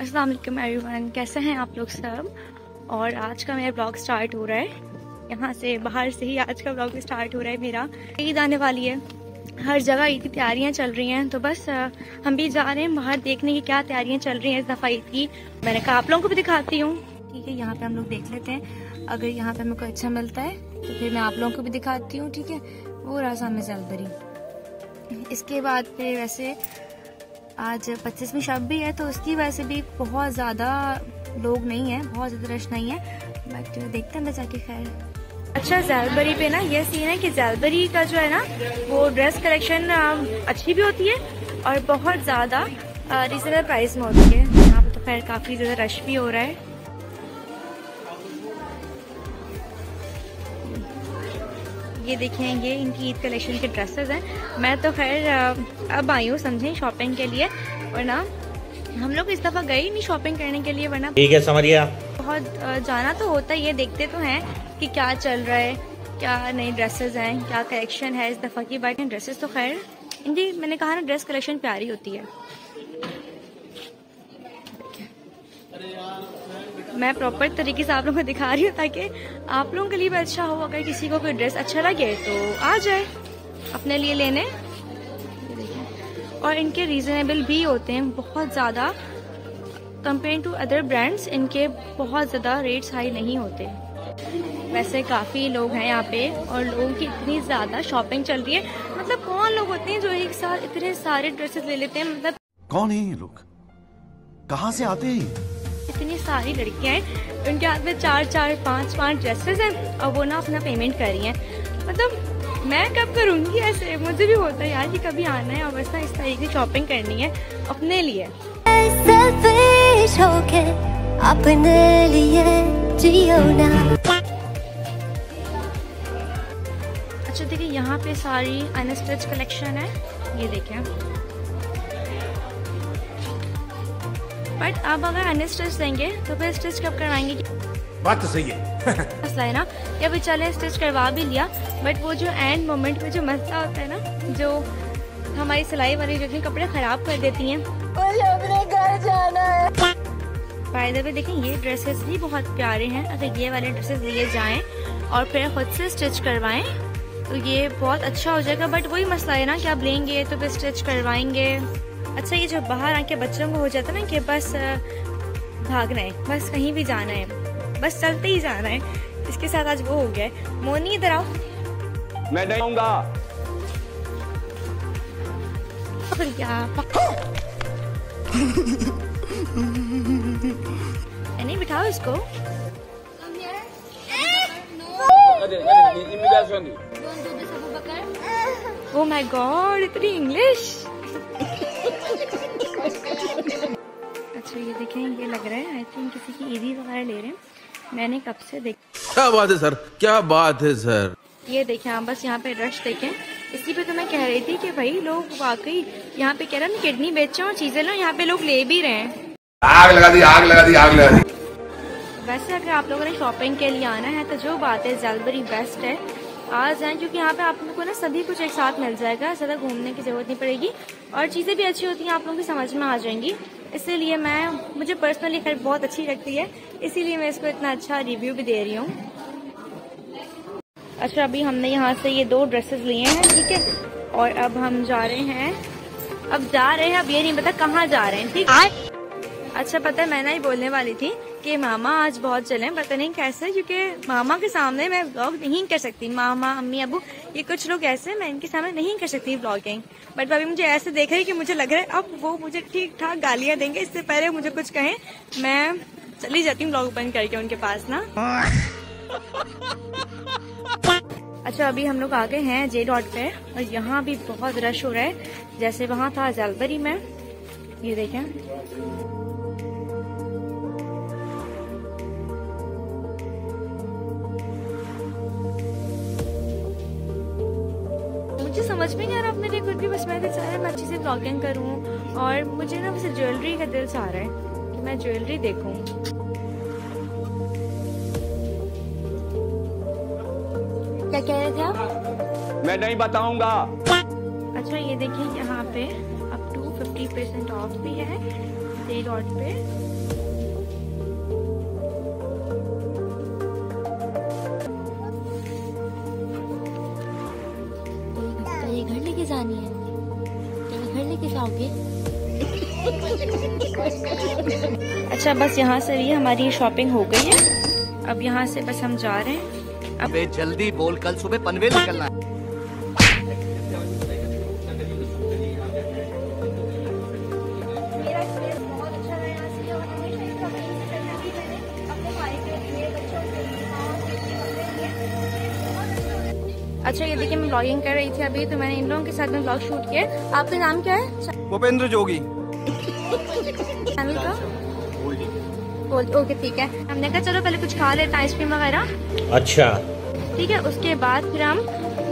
अस्सलाम वालेकुम एवरीवन, कैसे हैं आप लोग सब? और आज का मेरा ब्लॉग स्टार्ट हो रहा है। यहाँ से बाहर से ही आज का ब्लॉग स्टार्ट हो रहा है मेरा। ईद आने वाली है। हर जगह ईद की तैयारियाँ चल रही हैं। तो बस हम भी जा रहे हैं बाहर देखने की क्या तैयारियाँ चल रही हैं इस दफ़ा ईद की। मैंने कहा आप लोगों को भी दिखाती हूँ। ठीक है, यहाँ पे हम लोग देख लेते हैं। अगर यहाँ पे हमें कोई अच्छा मिलता है तो फिर मैं आप लोगों को भी दिखाती हूँ, ठीक है? वो रहा सामने जलबरी इसके बाद फिर वैसे आज पच्चीसवीं शब भी है तो उसकी वजह से भी बहुत ज़्यादा लोग नहीं है, बहुत ज़्यादा रश नहीं है। बट देखते हैं मैं जाके खैर। अच्छा जैलबरी पे ना ये सीन है कि जैलबरी का जो है ना, वो ड्रेस कलेक्शन अच्छी भी होती है और बहुत ज़्यादा रिजनेबल प्राइस में होती है। यहाँ पर तो खैर काफ़ी ज़्यादा रश भी हो रहा है। ये देखें ये इनकी ईद कलेक्शन के ड्रेसेस हैं। मैं तो खैर अब आई हूँ समझें शॉपिंग के लिए वरना हम लोग इस दफ़ा गए नहीं शॉपिंग करने के लिए वरना ठीक है समझिए बहुत जाना तो होता है ये देखते तो हैं कि क्या चल रहा है क्या नई ड्रेसेस हैं क्या कलेक्शन है इस दफ़ा की। बट ड्रेसेस तो खैर इनकी मैंने कहा ना ड्रेस कलेक्शन प्यारी होती है। मैं प्रॉपर तरीके से आप लोगों को दिखा रही हूँ ताकि आप लोगों के लिए भी अच्छा हो अगर किसी को कोई ड्रेस अच्छा लगे तो आ जाए अपने लिए लेने। और इनके रीजनेबल भी होते हैं। बहुत ज़्यादा कंपेयर टू अदर ब्रांड्स इनके बहुत ज़्यादा रेट्स हाई नहीं होते। वैसे काफ़ी लोग हैं यहाँ पे और लोगों की इतनी ज़्यादा शॉपिंग चल रही है। मतलब कौन लोग होते हैं जो एक साथ इतने सारे ड्रेसेस ले लेते हैं? मतलब कौन है ये लोग? कहाँ से आते हैं इतनी सारी लड़कियाँ हैं उनके हाथ में चार चार पाँच पाँच ड्रेसेस हैं और वो ना अपना पेमेंट कर रही हैं। मतलब मैं कब करूँगी ऐसे? मुझे भी होता है यार कि कभी आना है और बस ना इस तरीके की शॉपिंग करनी है अपने लिए। अपने लिए अच्छा देखिए यहाँ पे सारी अनस्टिच कलेक्शन है। ये देखें। बट आप अगर अन स्टिच देंगे तो फिर स्टिच कब करवाएँगे? बात तो सही है। मसला है ना या फिर चले स्टिच करवा भी लिया। बट वो जो एंड मोमेंट में जो मसला होता है ना जो हमारी सिलाई वाली जो कपड़े खराब कर देती हैं। अपने घर जाना है। फ़ायदे पे देखें ये ड्रेसेस भी बहुत प्यारे हैं। अगर ये वाले ड्रेसेस लिए जाएँ और फिर खुद से स्टिच करवाएँ तो ये बहुत अच्छा हो जाएगा। बट वही मसला है ना कि आप लेंगे तो फिर स्टिच करवाएँगे। अच्छा ये जो बाहर आके बच्चों को हो जाता है ना कि बस भागना है बस कहीं भी जाना है बस चलते ही जाना है इसके साथ आज वो हो गया है। मोनी इधर आओ। मैं नहीं आऊँगा। नहीं बिठाओ इसको। ओ माय गॉड इतनी इंग्लिश अच्छा ये देखें ये लग रहा है आई थिंक किसी की ईदी वगैरह ले रहे हैं। मैंने कब से देख क्या बात है सर? क्या बात है सर? ये देखें आप बस यहाँ पे रश देखें। इसी पे तो मैं कह रही थी कि भाई लोग वाकई यहाँ पे कह रहे हैं किडनी बेचे और चीज़ें लो यहाँ पे लोग ले भी रहे हैं। आग लगा दी आग लगा दी आग लगा दी। वैसे अगर आप लोगों ने शॉपिंग के लिए आना है तो जो बात है जलबरी बेस्ट है। आ जाए क्योंकि यहाँ पे आप लोगों को ना सभी कुछ एक साथ मिल जाएगा ज़्यादा घूमने की ज़रूरत नहीं पड़ेगी। और चीज़ें भी अच्छी होती हैं आप लोगों की समझ में आ जाएँगी। इसीलिए मैं मुझे पर्सनली खैर बहुत अच्छी लगती है इसीलिए मैं इसको इतना अच्छा रिव्यू भी दे रही हूँ। अच्छा अभी हमने यहाँ से ये दो ड्रेसेस लिए हैं ठीक है? और अब हम जा रहे हैं। अब जा रहे हैं अब ये नहीं पता कहाँ जा रहे हैं ठीक? है अच्छा पता है मैं ना ही बोलने वाली थी। कि मामा आज बहुत चले पता नहीं कैसे, क्योंकि मामा के सामने मैं ब्लॉग नहीं कर सकती। मामा, अम्मी, अबू, ये कुछ लोग ऐसे मैं इनके सामने नहीं कर सकती ब्लॉगिंग बट अभी मुझे ऐसे देख रही कि मुझे लग रहा है, अब वो मुझे ठीक ठाक गालियाँ देंगे, इससे पहले मुझे कुछ कहें, मैं चली जाती हूँ ब्लॉग बंद करके उनके पास, ना? अच्छा अभी हम लोग आ गए हैं जे डॉट पे, और यहाँ भी बहुत रश हो रहा है। जैसे वहाँ था जलबरी में, ये देखें। समझ में नहीं आ रहा अपने लिए कुछ भी। बस मैं चाह रहा मैं अच्छी से ब्लॉगिंग करूँ और मुझे ना वैसे ज्वेलरी का दिल चाह रहा है कि मैं ज्वेलरी देखूँ। क्या कह रहे थे आप? मैं नहीं बताऊँगा। अच्छा ये देखिए यहाँ पे up to fifty percent off भी है डॉट पे। जानी है। तुम घर लेके जाओगे? अच्छा बस यहाँ से भी हमारी शॉपिंग हो गई है। अब यहाँ से बस हम जा रहे हैं। अबे जल्दी बोल कल सुबह पनवेल निकलना है। अच्छा ये देखिए मैं ब्लॉगिंग कर रही थी अभी तो मैंने इन लोगों के साथ में ब्लॉग शूट किया आपका नाम क्या है? भूपेंद्र जोगी। चैनल का? ओके ठीक है। हमने कहा चलो पहले कुछ खा लेते हैं आइसक्रीम वगैरह। अच्छा। ठीक है उसके बाद फिर हम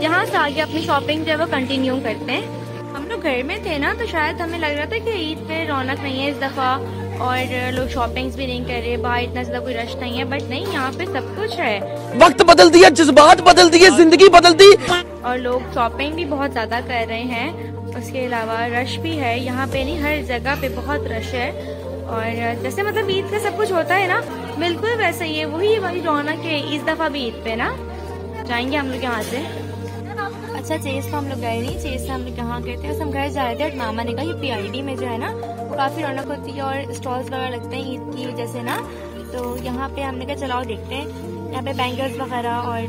यहाँ से आगे अपनी शॉपिंग जो है वो कंटिन्यू करते हैं। हम लोग घर में थे ना तो शायद हमें लग रहा था कि ईद पे रौनक नहीं है इस दफ़ा। और लोग शॉपिंग्स भी नहीं कर रहे बाहर इतना ज़्यादा कोई रश नहीं है बट नहीं यहाँ पे सब कुछ है। वक्त बदल दिया जज्बात बदल दिए ज़िंदगी बदल दी। और लोग शॉपिंग भी बहुत ज़्यादा कर रहे हैं। उसके अलावा रश भी है यहाँ पे नहीं हर जगह पे बहुत रश है। और जैसे मतलब ईद का सब कुछ होता है ना बिल्कुल वैसा ही है वही वही रौनक है इस दफ़ा भी ईद पे ना। जाएँगे हम लोग यहाँ से। अच्छा चेस तो हम लोग गए नहीं चेस से हम लोग यहाँ गए थे? बस हम घर जा रहे थे और मामा ने कहा ये पीआईडी में जो है ना काफ़ी रौनक होती है और स्टॉल्स वगैरह लगते हैं ईद की वजह से ना। तो यहाँ पे हमने कहा, चलाओ, देखते हैं। यहाँ पे बैंगल्स वगैरह और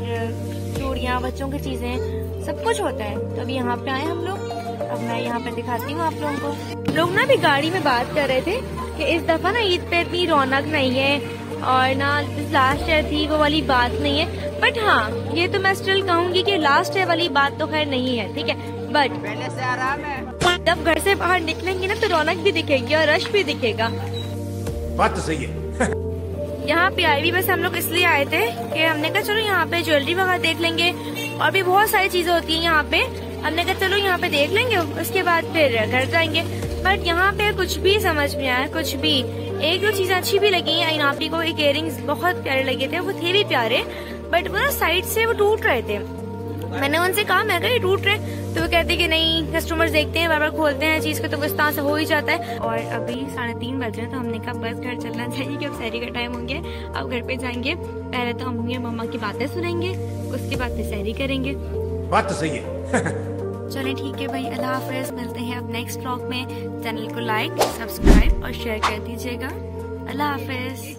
चूड़ियाँ, बच्चों की चीज़ें, सब कुछ होता है। तो अभी यहाँ पे आए हम लोग। अब मैं यहाँ पे दिखाती हूँ आप लोगों को। लोग ना अभी गाड़ी में बात कर रहे थे कि इस दफ़ा ना ईद पे इतनी रौनक नहीं है और ना लास्ट ईयर थी, वो वाली बात नहीं है। बट हाँ ये तो मैं स्टिल कहूँगी कि लास्ट ईयर वाली बात तो खैर नहीं है, ठीक है? बट पहले से आराम है। जब घर से बाहर निकलेंगे ना तो रौनक भी दिखेगी और रश भी दिखेगा। बात तो सही है। यहाँ पे आई भी बस हम लोग इसलिए आए थे कि हमने कहा चलो यहाँ पे ज्वेलरी वगैरह देख लेंगे। और भी बहुत सारी चीज़ें होती हैं यहाँ पे। हमने कहा चलो यहाँ पे देख लेंगे उसके बाद फिर घर जाएँगे। बट यहाँ पे कुछ भी समझ में आया कुछ भी। एक दो चीज़ें अच्छी भी लगी हैं इनापी को एक इयरिंग्स बहुत प्यारे लगे थे वो थे भी प्यारे बट वो ना साइड से वो टूट रहे थे। मैंने उनसे कहा मैं कहा टूट रहे तो वो कहते कि नहीं कस्टमर्स देखते हैं बार बार खोलते हैं चीज़ को तो इस तरह से हो ही जाता है। और अभी साढ़े तीन बज रहे हैं तो हमने कहा बस घर चलना चाहिए कि अब सहरी का टाइम हो गया अब घर पे जाएँगे। पहले तो हम और मम्मा की बातें सुनेंगे उसके बाद फिर सहरी करेंगे। बात तो सही है। चले ठीक है भाई अल्लाह हाफिज मिलते हैं अब नेक्स्ट ब्लॉग में। चैनल को लाइक सब्सक्राइब और शेयर कर दीजिएगा। अल्लाह हाफिज।